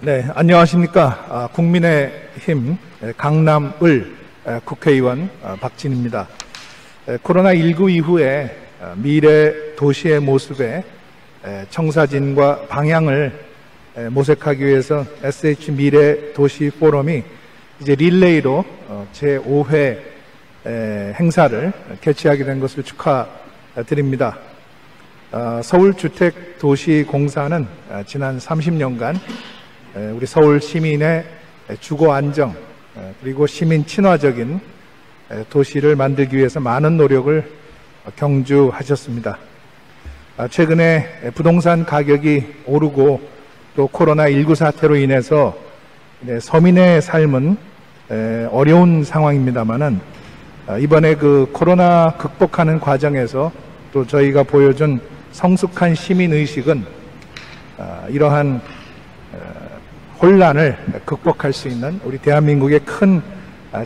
네, 안녕하십니까. 아, 국민의힘 강남을 국회의원 아, 박진입니다. 코로나19 이후에 아, 미래 도시의 모습에 청사진과 방향을 모색하기 위해서 SH 미래 도시 포럼이 이제 릴레이로 어, 제5회 행사를 개최하게 된 것을 축하드립니다. 서울주택도시공사는 지난 30년간 우리 서울 시민의 주거 안정 그리고 시민 친화적인 도시를 만들기 위해서 많은 노력을 경주하셨습니다. 아, 최근에 부동산 가격이 오르고 또 코로나19 사태로 인해서 서민의 삶은 어려운 상황입니다만은 아, 이번에 그 코로나 극복하는 과정에서 또 저희가 보여준 성숙한 시민 의식은 아, 이러한 혼란을 극복할 수 있는 우리 대한민국의 큰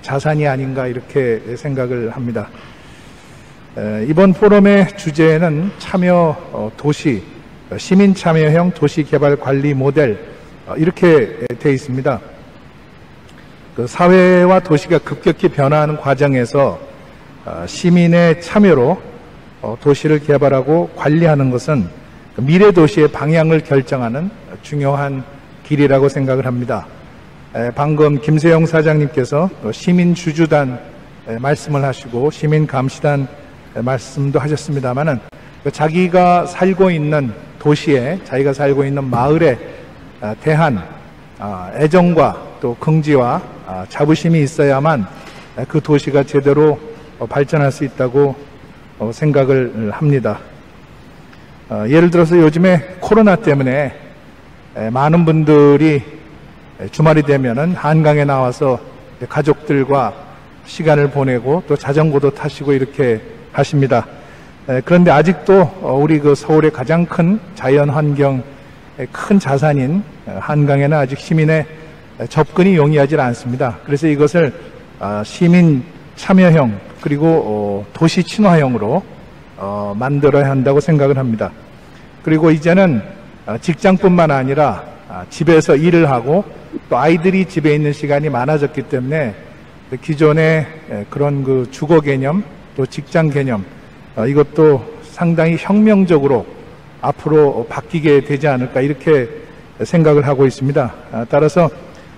자산이 아닌가 이렇게 생각을 합니다. 이번 포럼의 주제는 참여 어, 도시, 시민 참여형 도시 개발 관리 모델 어, 이렇게 되어 있습니다. 그 사회와 도시가 급격히 변화하는 과정에서 어, 시민의 참여로 도시를 개발하고 관리하는 것은 그 미래 도시의 방향을 결정하는 중요한 길이라고 생각을 합니다. 방금 김세영 사장님께서 시민 주주단 말씀을 하시고 시민 감시단 말씀도 하셨습니다만은 그 자기가 살고 있는 도시에 자기가 살고 있는 마을에 아, 대한 아, 애정과 또 긍지와 아, 자부심이 있어야만 그 도시가 제대로 어, 발전할 수 있다고 어, 생각을 합니다. 어, 예를 들어서 요즘에 코로나 때문에 많은 분들이 주말이 되면은 한강에 나와서 가족들과 시간을 보내고 또 자전거도 타시고 이렇게 하십니다. 그런데 아직도 어, 우리 그 서울의 가장 큰 자연 환경 큰 자산인 한강에는 아직 시민의 접근이 용이하지 않습니다. 그래서 이것을 아, 시민 참여형 그리고 어, 도시 친화형으로 어, 만들어야 한다고 생각을 합니다. 그리고 이제는 아, 직장뿐만 아니라 아, 집에서 일을 하고 또 아이들이 집에 있는 시간이 많아졌기 때문에 그 기존의 그런 그 주거 개념 또 직장 개념 어, 이것도 상당히 혁명적으로 앞으로 바뀌게 되지 않을까 이렇게 생각을 하고 있습니다. 아, 따라서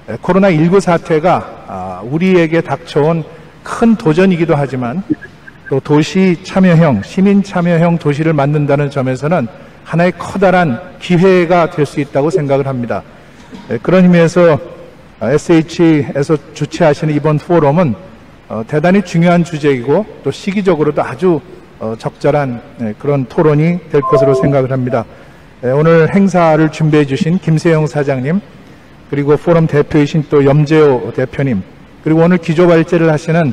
코로나19 사태가 우리에게 닥쳐온 큰 도전이기도 하지만 또 도시 참여형, 시민 참여형 도시를 만든다는 점에서는 하나의 커다란 기회가 될 수 있다고 생각을 합니다. 그런 의미에서 SH에서 주최하시는 이번 포럼은 어, 대단히 중요한 주제이고 또 시기적으로도 아주 어, 적절한 그런 토론이 될 것으로 생각을 합니다. 오늘 행사를 준비해 주신 김세영 사장님 그리고 포럼 대표이신 또 염재호 대표님 그리고 오늘 기조 발제를 하시는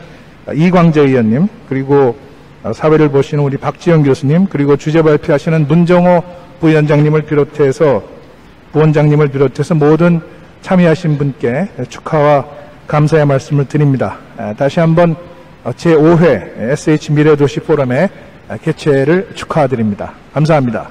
이광재 의원님 그리고 어, 사회를 보시는 우리 박지영 교수님 그리고 주제 발표하시는 문정호 부위원장님을 비롯해서 부원장님을 비롯해서 모든 참여하신 분께 축하와 감사의 말씀을 드립니다. 아, 다시 한번 제5회 SH 미래도시 포럼의 개최를 축하드립니다. 감사합니다.